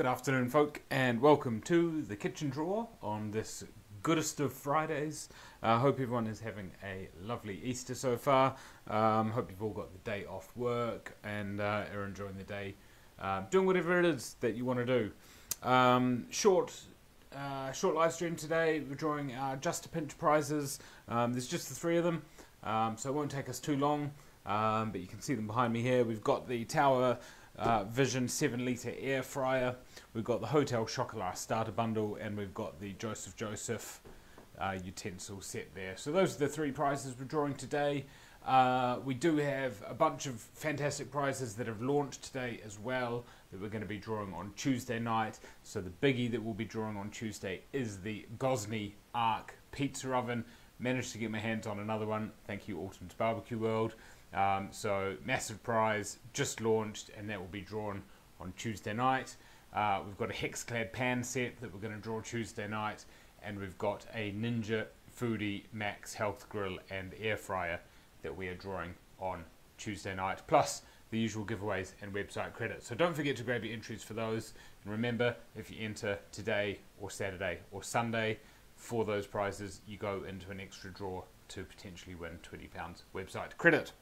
Good afternoon, folk, and welcome to the Kitchen Draw on this goodest of Fridays. I uh, hope everyone is having a lovely Easter so far. Um, hope you've all got the day off work and uh, are enjoying the day, uh, doing whatever it is that you want to do. Um, short. Uh, short live stream today. We're drawing our Just a Pinch prizes. Um, there's just the three of them, um, so it won't take us too long. Um, but you can see them behind me here. We've got the Tower uh, Vizion 7 litre air fryer. We've got the Hotel Chocolat starter bundle, and we've got the Joseph Joseph uh, utensil set there. So those are the three prizes we're drawing today. Uh, we do have a bunch of fantastic prizes that have launched today as well that we're going to be drawing on Tuesday night. So the biggie that we'll be drawing on Tuesday is the Gozney Arc pizza oven. Managed to get my hands on another one. Thank you, Alton's Barbecue World. Um, so massive prize just launched, and that will be drawn on Tuesday night. Uh, we've got a Hexclad pan set that we're going to draw Tuesday night, and we've got a Ninja Foodi Max Health Grill and Air Fryer that we are drawing on Tuesday night, plus the usual giveaways and website credits. So don't forget to grab your entries for those. And remember, if you enter today or Saturday or Sunday for those prizes, you go into an extra draw to potentially win £20 website credit.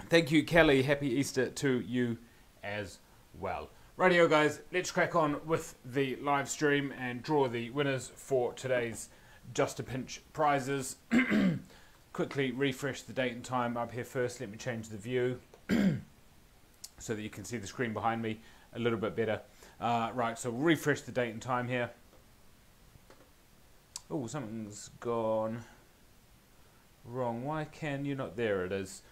Thank you, Kelly. Happy Easter to you as well. Radio guys, let's crack on with the live stream and draw the winners for today's Just a Pinch prizes. Quickly refresh the date and time up here first. Let me change the view so that you can see the screen behind me a little bit better. Uh, right, so refresh the date and time here. Oh, something's gone wrong. Why can you not? There it is.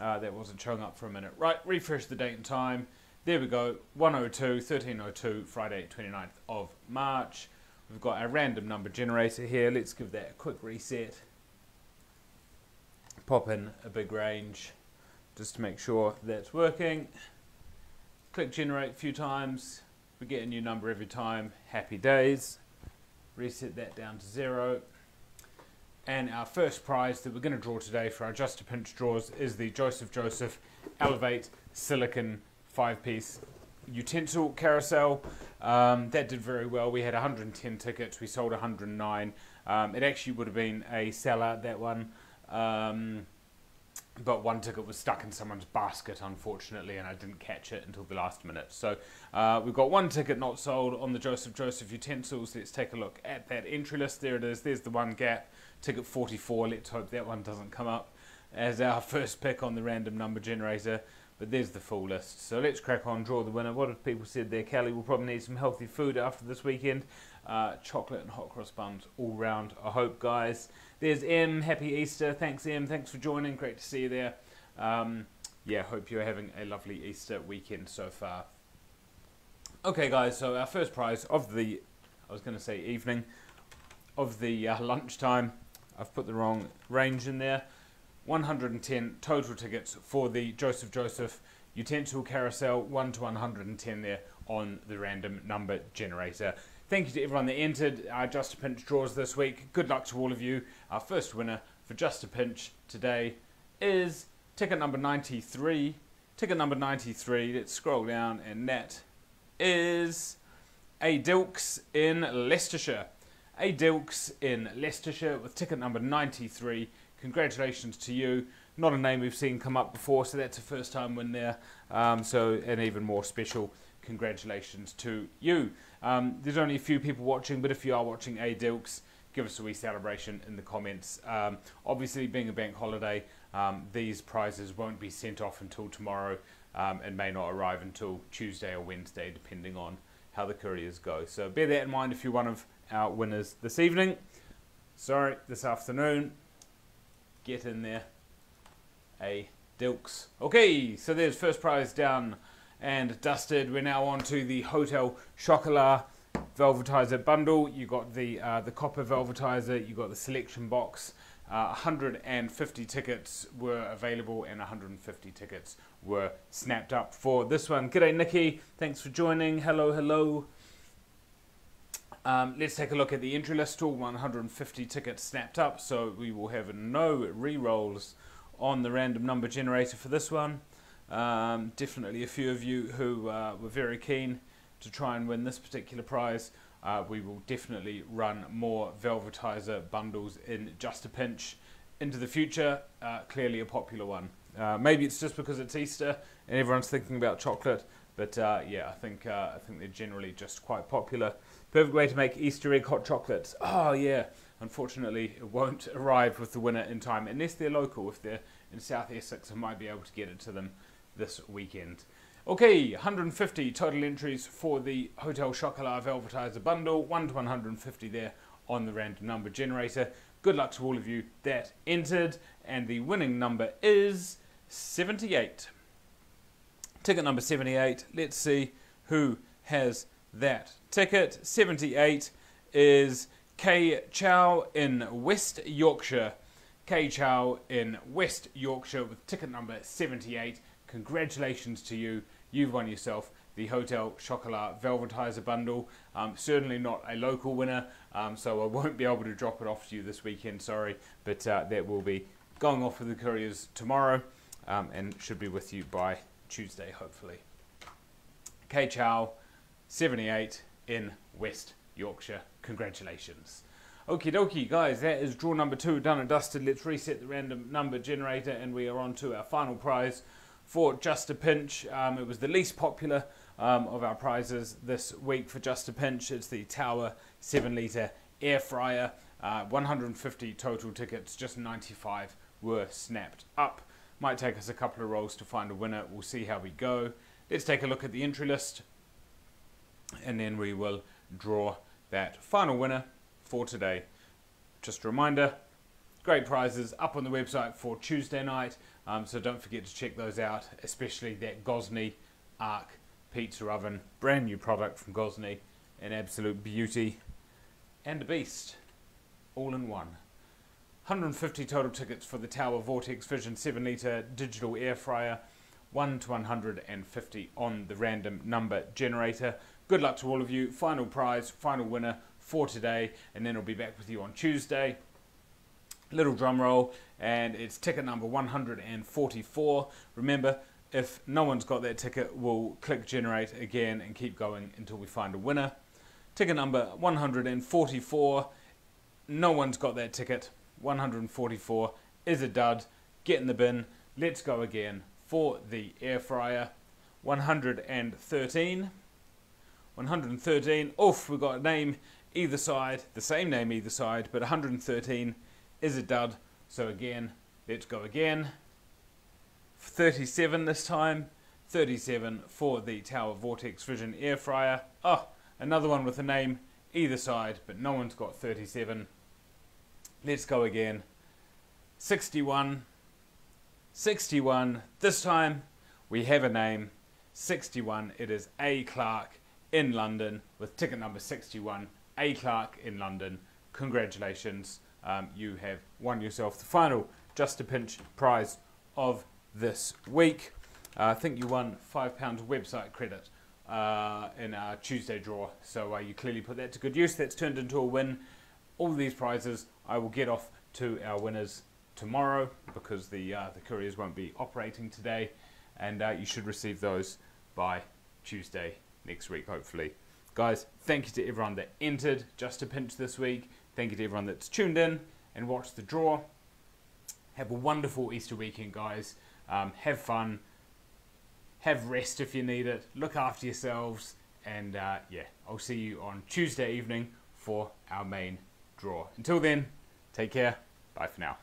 Uh, that wasn't showing up for a minute. Right, refresh the date and time. There we go, 102, 1302, Friday 29th of March. We've got our random number generator here. Let's give that a quick reset. Pop in a big range just to make sure that's working. Click generate a few times. We get a new number every time. Happy days. Reset that down to zero. And our first prize that we're going to draw today for our Just a Pinch draws is the Joseph Joseph Elevate Silicon five-piece utensil carousel. Um, that did very well. We had 110 tickets. We sold 109. Um, it actually would have been a seller, that one. Um, but one ticket was stuck in someone's basket, unfortunately, and I didn't catch it until the last minute. So uh, we've got one ticket not sold on the Joseph Joseph utensils. Let's take a look at that entry list. There it is. There's the one gap. Ticket 44. Let's hope that one doesn't come up as our first pick on the random number generator. But there's the full list. So let's crack on, draw the winner. What have people said there? Kelly will probably need some healthy food after this weekend. Uh, chocolate and hot cross buns all round, I hope, guys. There's M. Happy Easter. Thanks, M. Thanks for joining. Great to see you there. Um, yeah, hope you're having a lovely Easter weekend so far. Okay, guys, so our first prize of the, I was going to say evening, of the uh, lunchtime I've put the wrong range in there. 110 total tickets for the Joseph Joseph utensil carousel, 1 to 110 there on the random number generator. Thank you to everyone that entered our Just a Pinch draws this week. Good luck to all of you. Our first winner for Just a Pinch today is ticket number 93. Ticket number 93, let's scroll down, and that is A Dilks in Leicestershire. A Dilks in Leicestershire with ticket number 93. Congratulations to you. Not a name we've seen come up before, so that's a first time win there. Um, so, an even more special congratulations to you. Um, there's only a few people watching, but if you are watching A Dilks, give us a wee celebration in the comments. Um, obviously, being a bank holiday, um, these prizes won't be sent off until tomorrow um, and may not arrive until Tuesday or Wednesday, depending on how the couriers go. So, bear that in mind if you're one of our winners this evening. Sorry, this afternoon. Get in there. A Dilks. Okay, so there's first prize down and dusted. We're now on to the Hotel Chocolat Velvetiser bundle. You got the uh, the copper velvetiser. You got the selection box. Uh, 150 tickets were available and 150 tickets were snapped up for this one. G'day Nikki, thanks for joining. Hello, hello. Um, let's take a look at the entry list. All 150 tickets snapped up, so we will have no re-rolls on the random number generator for this one. Um, definitely a few of you who uh, were very keen to try and win this particular prize, uh, we will definitely run more Velvetiser bundles in Just a Pinch into the future. Uh, clearly a popular one. Uh, maybe it's just because it's Easter and everyone's thinking about chocolate, but uh, yeah, I think uh, I think they're generally just quite popular. Perfect way to make Easter egg hot chocolates. Oh yeah. Unfortunately, it won't arrive with the winner in time unless they're local. If they're in South Essex, I might be able to get it to them this weekend. Okay, 150 total entries for the Hotel Chocolat Velvetiser bundle. 1 to 150 there on the random number generator. Good luck to all of you that entered. And the winning number is 78. Ticket number 78. Let's see who has that ticket. 78 is K Chow in West Yorkshire. K Chow in West Yorkshire with ticket number 78. Congratulations to you you've won yourself the Hotel Chocolat Velvetiser Bundle. Um, certainly not a local winner, um, so I won't be able to drop it off to you this weekend, sorry, but uh, that will be going off with the couriers tomorrow um, and should be with you by Tuesday, hopefully. K Chow, 78 in West Yorkshire. Congratulations. Okie dokie, guys, that is draw number two done and dusted. Let's reset the random number generator and we are on to our final prize for Just a Pinch. Um, it was the least popular um, of our prizes this week for Just a Pinch. It's the Tower 7 litre air fryer. Uh, 150 total tickets, just 95 were snapped up. Might take us a couple of rolls to find a winner. We'll see how we go. Let's take a look at the entry list and then we will draw that final winner for today. Just a reminder, great prizes up on the website for Tuesday night. Um, so don't forget to check those out, especially that Gozney Arc pizza oven, brand new product from Gozney, an absolute beauty and a beast, all in one. 150 total tickets for the Tower Vortx Vizion 7 litre digital air fryer, 1 to 150 on the random number generator. Good luck to all of you. Final prize, final winner for today, and then I'll be back with you on Tuesday. Little drum roll, and it's ticket number 144. Remember, if no one's got that ticket, we'll click generate again and keep going until we find a winner. Ticket number 144. No one's got that ticket. 144 is a dud. Get in the bin. Let's go again for the air fryer. 113. 113. Oof, we've got a name either side, the same name either side, but 113 is a dud. So again, let's go again. 37 this time. 37 for the Tower Vortx Vizion Air Fryer. Oh, another one with a name either side, but no one's got 37. Let's go again. 61. 61. This time we have a name. 61. It is A. Clark in London with ticket number 61. A. Clark in London. Congratulations um, you have won yourself the final Just a Pinch prize of this week. Uh, I think you won £5 website credit uh, in our Tuesday draw, so uh, you clearly put that to good use. That's turned into a win. All these prizes I will get off to our winners tomorrow because the, uh, the couriers won't be operating today, and uh, you should receive those by Tuesday next week, hopefully. Guys, thank you to everyone that entered Just a Pinch this week. Thank you to everyone that's tuned in and watched the draw. Have a wonderful Easter weekend, guys. Um, have fun. Have rest if you need it. Look after yourselves. And uh, yeah, I'll see you on Tuesday evening for our main draw. Until then, take care. Bye for now.